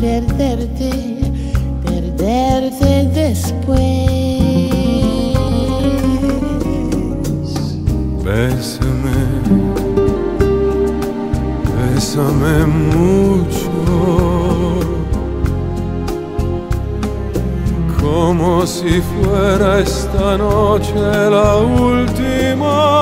Perderte, perderte después. Bésame, bésame mucho, como si fuera esta noche la última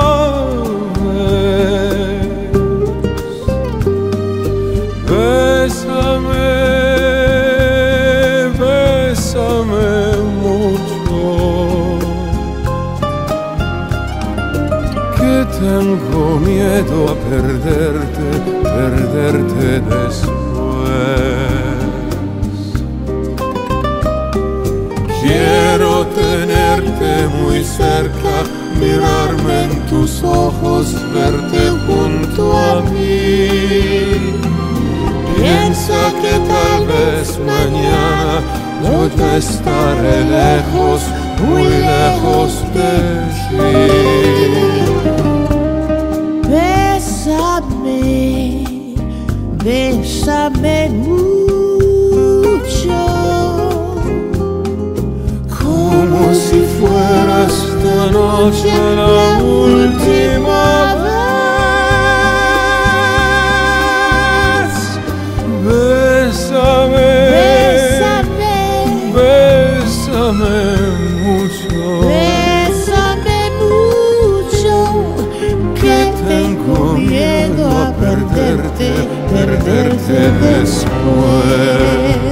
que tengo miedo a perderte, perderte después. Quiero tenerte muy cerca, mirarme en tus ojos, verte junto a mí. Piensa que tal vez mañana yo ya estaré lejos, muy lejos de ti. Bésame mucho, Como si fuera esta noche la última vez. Bésame, bésame, bésame mucho. bésame mucho, que tengo miedo a perderte, perderte después.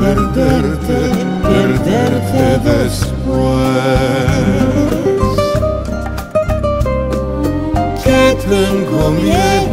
Perderte, perderte después. Que tengo miedo